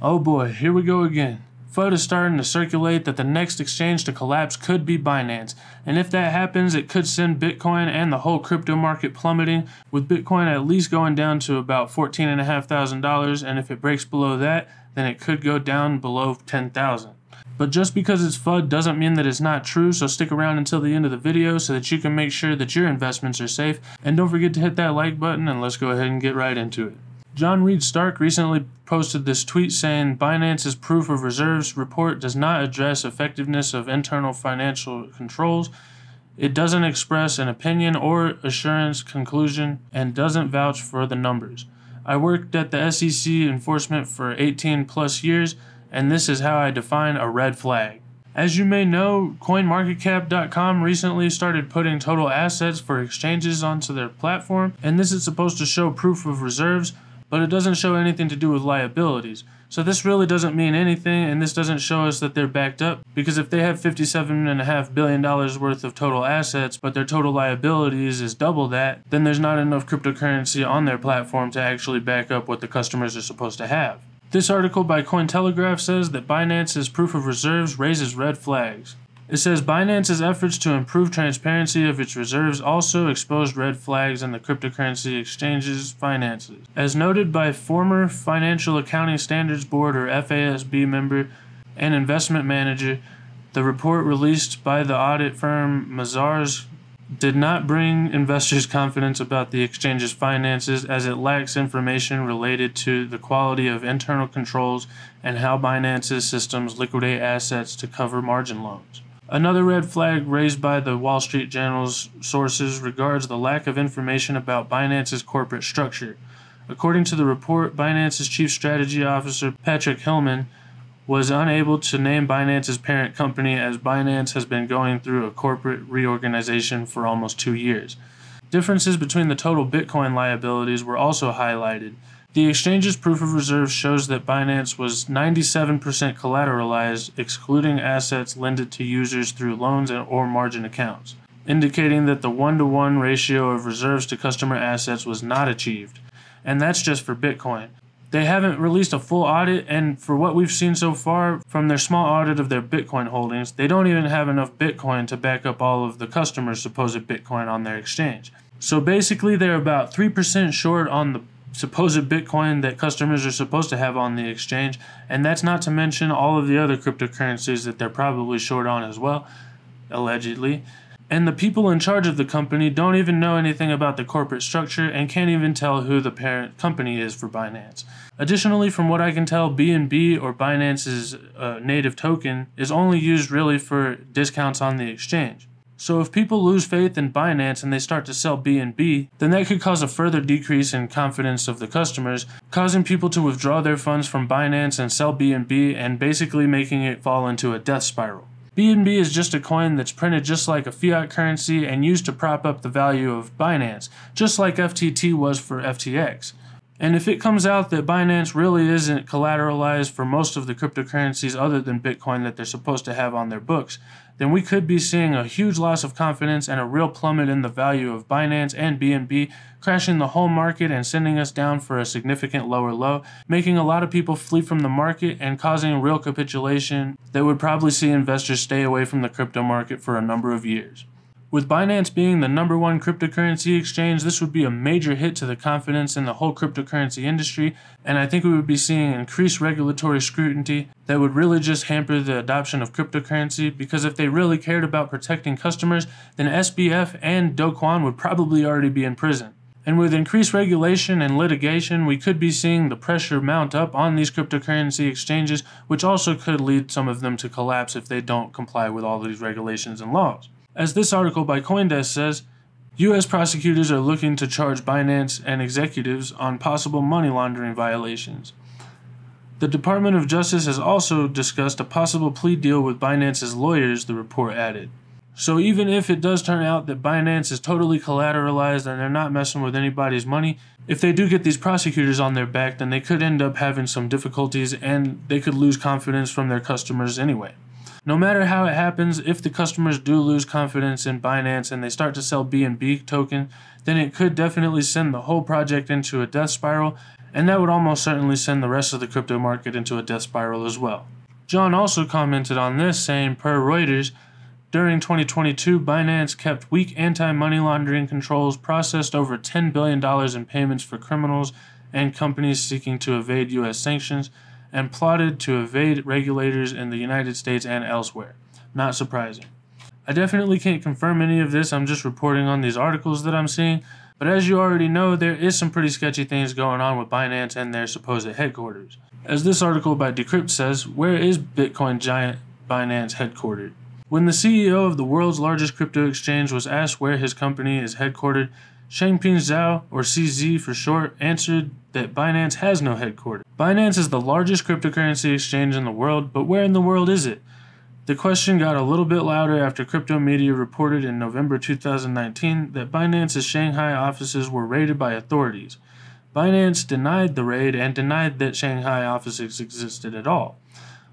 Oh boy, here we go again. FUD is starting to circulate that the next exchange to collapse could be Binance, and if that happens, it could send Bitcoin and the whole crypto market plummeting, with Bitcoin at least going down to about $14,500, and if it breaks below that, then it could go down below 10,000. But just because it's FUD doesn't mean that it's not true, so stick around until the end of the video so that you can make sure that your investments are safe, and don't forget to hit that like button, and let's go ahead and get right into it. John Reed Stark recently posted this tweet saying Binance's proof of reserves report does not address effectiveness of internal financial controls. It doesn't express an opinion or assurance conclusion and doesn't vouch for the numbers. I worked at the SEC enforcement for 18 plus years, and this is how I define a red flag. As you may know, CoinMarketCap.com recently started putting total assets for exchanges onto their platform, and this is supposed to show proof of reserves but it doesn't show anything to do with liabilities. So this really doesn't mean anything, and this doesn't show us that they're backed up, because if they have $57.5 billion worth of total assets, but their total liabilities is double that, then there's not enough cryptocurrency on their platform to actually back up what the customers are supposed to have. This article by Cointelegraph says that Binance's proof of reserves raises red flags. It says Binance's efforts to improve transparency of its reserves also exposed red flags in the cryptocurrency exchange's finances. As noted by former Financial Accounting Standards Board or FASB member and investment manager, the report released by the audit firm Mazars did not bring investors confidence about the exchange's finances as it lacks information related to the quality of internal controls and how Binance's systems liquidate assets to cover margin loans. Another red flag raised by the Wall Street Journal's sources regards the lack of information about Binance's corporate structure. According to the report, Binance's chief strategy officer, Patrick Hillman, was unable to name Binance's parent company as Binance has been going through a corporate reorganization for almost two years. Differences between the total Bitcoin liabilities were also highlighted. The exchange's proof of reserves shows that Binance was 97% collateralized, excluding assets lended to users through loans or margin accounts, indicating that the 1 to 1 ratio of reserves to customer assets was not achieved. And that's just for Bitcoin. They haven't released a full audit, and for what we've seen so far from their small audit of their Bitcoin holdings, they don't even have enough Bitcoin to back up all of the customers' supposed Bitcoin on their exchange. So basically, they're about 3% short on the supposed Bitcoin that customers are supposed to have on the exchange. And that's not to mention all of the other cryptocurrencies that they're probably short on as well, allegedly. And the people in charge of the company don't even know anything about the corporate structure and can't even tell who the parent company is for Binance. Additionally, from what I can tell, BNB or Binance's uh, native token is only used really for discounts on the exchange. So if people lose faith in Binance and they start to sell BNB, then that could cause a further decrease in confidence of the customers, causing people to withdraw their funds from Binance and sell BNB and basically making it fall into a death spiral. BNB is just a coin that's printed just like a fiat currency and used to prop up the value of Binance, just like FTT was for FTX. And if it comes out that Binance really isn't collateralized for most of the cryptocurrencies other than Bitcoin that they're supposed to have on their books, then we could be seeing a huge loss of confidence and a real plummet in the value of Binance and BNB, crashing the whole market and sending us down for a significant lower low, making a lot of people flee from the market and causing a real capitulation that would probably see investors stay away from the crypto market for a number of years. With Binance being the number one cryptocurrency exchange, this would be a major hit to the confidence in the whole cryptocurrency industry, and I think we would be seeing increased regulatory scrutiny that would really just hamper the adoption of cryptocurrency because if they really cared about protecting customers, then SBF and Do Kwon would probably already be in prison. And with increased regulation and litigation, we could be seeing the pressure mount up on these cryptocurrency exchanges, which also could lead some of them to collapse if they don't comply with all these regulations and laws. As this article by Coindesk says, U.S. prosecutors are looking to charge Binance and executives on possible money laundering violations. The Department of Justice has also discussed a possible plea deal with Binance's lawyers, the report added. So even if it does turn out that Binance is totally collateralized and they're not messing with anybody's money, if they do get these prosecutors on their back, then they could end up having some difficulties and they could lose confidence from their customers anyway. No matter how it happens, if the customers do lose confidence in Binance and they start to sell BNB token, then it could definitely send the whole project into a death spiral and that would almost certainly send the rest of the crypto market into a death spiral as well. John also commented on this, saying, per Reuters, during 2022, Binance kept weak anti money laundering controls, processed over $10 billion in payments for criminals and companies seeking to evade U.S. sanctions, and plotted to evade regulators in the United States and elsewhere. Not surprising. I definitely can't confirm any of this, I'm just reporting on these articles that I'm seeing. But as you already know, there is some pretty sketchy things going on with Binance and their supposed headquarters. As this article by Decrypt says, where is Bitcoin giant Binance headquartered? When the CEO of the world's largest crypto exchange was asked where his company is headquartered, Changpeng Zhao, or CZ for short, answered that Binance has no headquarters. Binance is the largest cryptocurrency exchange in the world, but where in the world is it? The question got a little bit louder after crypto media reported in November 2019 that Binance's Shanghai offices were raided by authorities. Binance denied the raid and denied that Shanghai offices existed at all.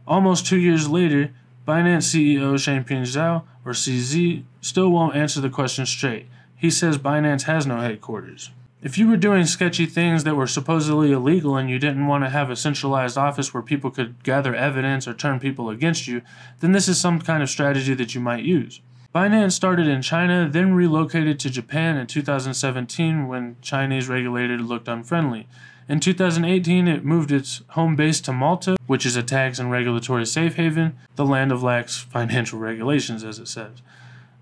Almost two years later, Binance CEO Changpeng Zhao, or CZ, still won't answer the question straight. He says Binance has no headquarters. If you were doing sketchy things that were supposedly illegal and you didn't want to have a centralized office where people could gather evidence or turn people against you, then this is some kind of strategy that you might use. Binance started in China, then relocated to Japan in 2017 when Chinese regulators looked unfriendly. In 2018, it moved its home base to Malta, which is a tax and regulatory safe haven, the land of lax financial regulations, as it says.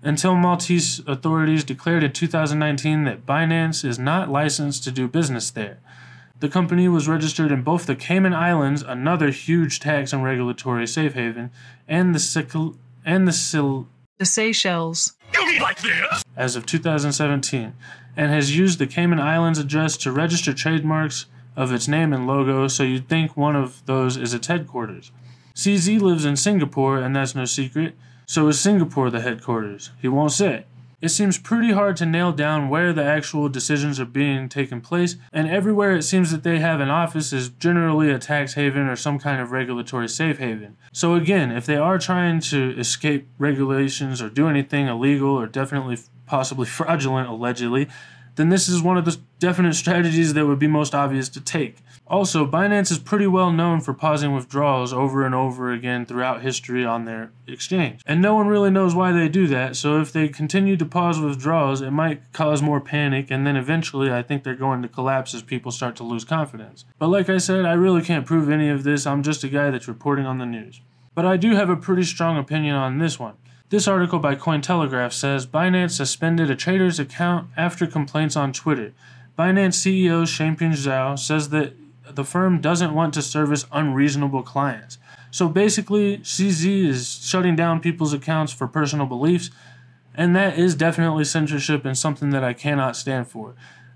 Until Maltese authorities declared in 2019 that Binance is not licensed to do business there. The company was registered in both the Cayman Islands, another huge tax and regulatory safe haven, and the Sic- and the Sil- the Seychelles. As of 2017, and has used the Cayman Islands address to register trademarks of its name and logo, so you'd think one of those is its headquarters. CZ lives in Singapore, and that's no secret, so is Singapore the headquarters? He won't say. It seems pretty hard to nail down where the actual decisions are being taken place, and everywhere it seems that they have an office is generally a tax haven or some kind of regulatory safe haven. So, again, if they are trying to escape regulations or do anything illegal or definitely possibly fraudulent, allegedly, then this is one of the definite strategies that would be most obvious to take. Also, Binance is pretty well known for pausing withdrawals over and over again throughout history on their exchange. And no one really knows why they do that, so if they continue to pause withdrawals, it might cause more panic, and then eventually I think they're going to collapse as people start to lose confidence. But like I said, I really can't prove any of this, I'm just a guy that's reporting on the news. But I do have a pretty strong opinion on this one. This article by Cointelegraph says Binance suspended a trader's account after complaints on Twitter. Binance CEO Changpeng Zhao says that the firm doesn't want to service unreasonable clients. So basically, CZ is shutting down people's accounts for personal beliefs, and that is definitely censorship and something that I cannot stand for.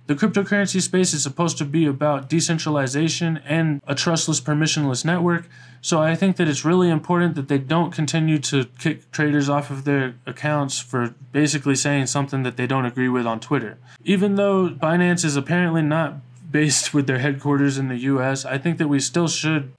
The cryptocurrency space is supposed to be about decentralization and a trustless, permissionless network. So I think that it's really important that they don't continue to kick traders off of their accounts for basically saying something that they don't agree with on Twitter. Even though Binance is apparently not based with their headquarters in the US, I think that we still should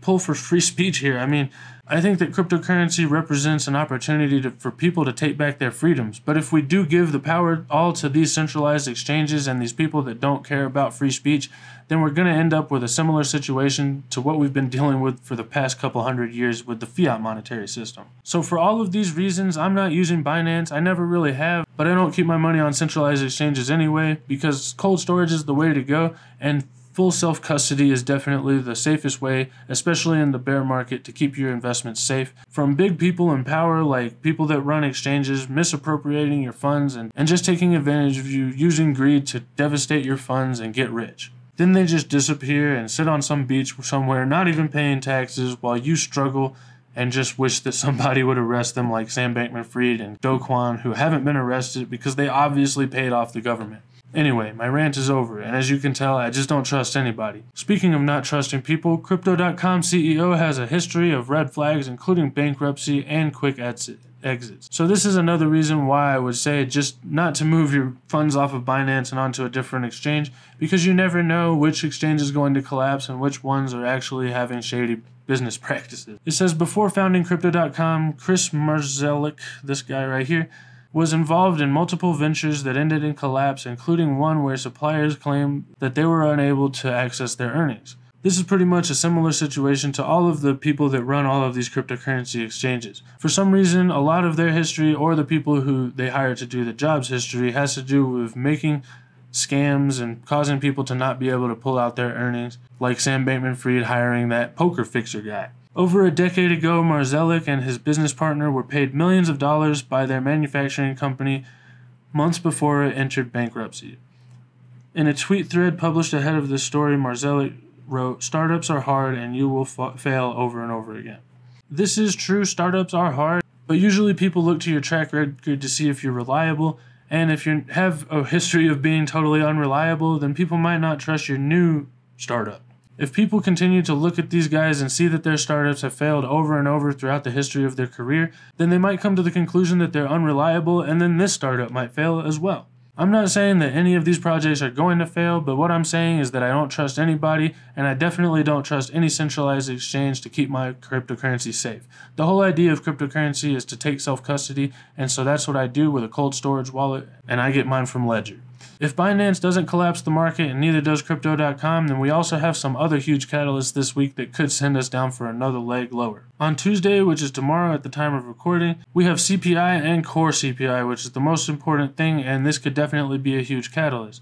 pull for free speech here. I mean, I think that cryptocurrency represents an opportunity to, for people to take back their freedoms. But if we do give the power all to these centralized exchanges and these people that don't care about free speech, then we're going to end up with a similar situation to what we've been dealing with for the past couple hundred years with the fiat monetary system. So, for all of these reasons, I'm not using Binance. I never really have, but I don't keep my money on centralized exchanges anyway because cold storage is the way to go. And Full self custody is definitely the safest way, especially in the bear market, to keep your investments safe from big people in power, like people that run exchanges, misappropriating your funds and, and just taking advantage of you, using greed to devastate your funds and get rich. Then they just disappear and sit on some beach somewhere, not even paying taxes, while you struggle and just wish that somebody would arrest them, like Sam Bankman Fried and Do Kwon, who haven't been arrested because they obviously paid off the government. Anyway, my rant is over, and as you can tell, I just don't trust anybody. Speaking of not trusting people, Crypto.com CEO has a history of red flags, including bankruptcy and quick exit exits. So this is another reason why I would say just not to move your funds off of Binance and onto a different exchange because you never know which exchange is going to collapse and which ones are actually having shady business practices. It says before founding crypto.com, Chris Marszalek, this guy right here, was involved in multiple ventures that ended in collapse, including one where suppliers claimed that they were unable to access their earnings. This is pretty much a similar situation to all of the people that run all of these cryptocurrency exchanges. For some reason, a lot of their history or the people who they hire to do the job's history has to do with making scams and causing people to not be able to pull out their earnings, like Sam Bankman Fried hiring that poker fixer guy. Over a decade ago, Marszalek and his business partner were paid millions of dollars by their manufacturing company months before it entered bankruptcy. In a tweet thread published ahead of this story, Marszalek wrote, Startups are hard and you will fa- fail over and over again. This is true, startups are hard, but usually people look to your track record to see if you're reliable. And if you have a history of being totally unreliable, then people might not trust your new startup. If people continue to look at these guys and see that their startups have failed over and over throughout the history of their career, then they might come to the conclusion that they're unreliable and then this startup might fail as well. I'm not saying that any of these projects are going to fail, but what I'm saying is that I don't trust anybody, and I definitely don't trust any centralized exchange to keep my cryptocurrency safe. The whole idea of cryptocurrency is to take self custody, and so that's what I do with a cold storage wallet, and I get mine from Ledger. If Binance doesn't collapse the market and neither does Crypto.com, then we also have some other huge catalysts this week that could send us down for another leg lower. On Tuesday, which is tomorrow at the time of recording, we have CPI and core CPI, which is the most important thing, and this could definitely be a huge catalyst.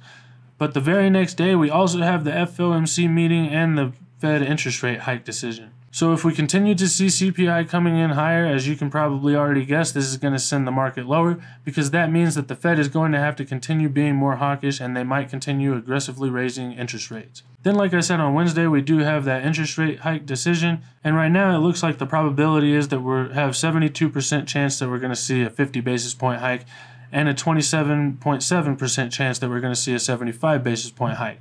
But the very next day, we also have the FOMC meeting and the Fed interest rate hike decision. So if we continue to see CPI coming in higher, as you can probably already guess, this is going to send the market lower because that means that the Fed is going to have to continue being more hawkish and they might continue aggressively raising interest rates. Then, like I said on Wednesday, we do have that interest rate hike decision, and right now it looks like the probability is that we have 72% chance that we're going to see a 50 basis point hike and a 27.7% chance that we're going to see a 75 basis point hike.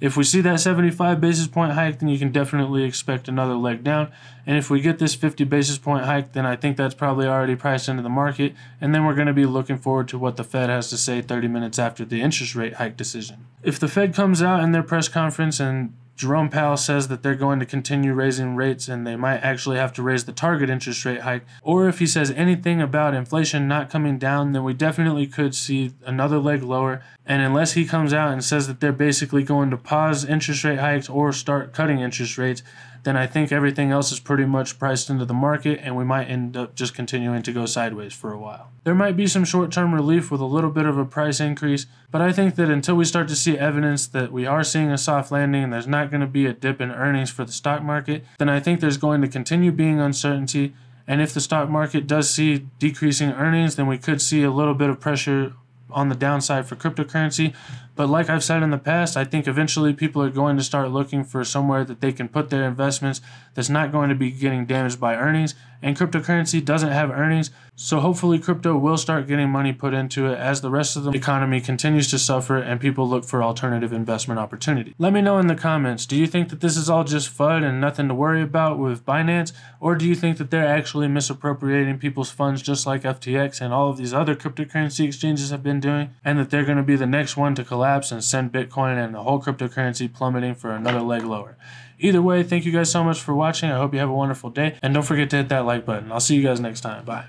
If we see that 75 basis point hike, then you can definitely expect another leg down. And if we get this 50 basis point hike, then I think that's probably already priced into the market. And then we're going to be looking forward to what the Fed has to say 30 minutes after the interest rate hike decision. If the Fed comes out in their press conference and Jerome Powell says that they're going to continue raising rates and they might actually have to raise the target interest rate hike. Or if he says anything about inflation not coming down, then we definitely could see another leg lower. And unless he comes out and says that they're basically going to pause interest rate hikes or start cutting interest rates, then I think everything else is pretty much priced into the market and we might end up just continuing to go sideways for a while. There might be some short term relief with a little bit of a price increase, but I think that until we start to see evidence that we are seeing a soft landing and there's not going to be a dip in earnings for the stock market, then I think there's going to continue being uncertainty. And if the stock market does see decreasing earnings, then we could see a little bit of pressure on the downside for cryptocurrency. But like I've said in the past, I think eventually people are going to start looking for somewhere that they can put their investments that's not going to be getting damaged by earnings. And cryptocurrency doesn't have earnings, so hopefully crypto will start getting money put into it as the rest of the economy continues to suffer and people look for alternative investment opportunities. Let me know in the comments, do you think that this is all just FUD and nothing to worry about with Binance, or do you think that they're actually misappropriating people's funds just like FTX and all of these other cryptocurrency exchanges have been doing, and that they're going to be the next one to collapse and send Bitcoin and the whole cryptocurrency plummeting for another leg lower? Either way, thank you guys so much for watching. I hope you have a wonderful day. And don't forget to hit that like button. I'll see you guys next time. Bye.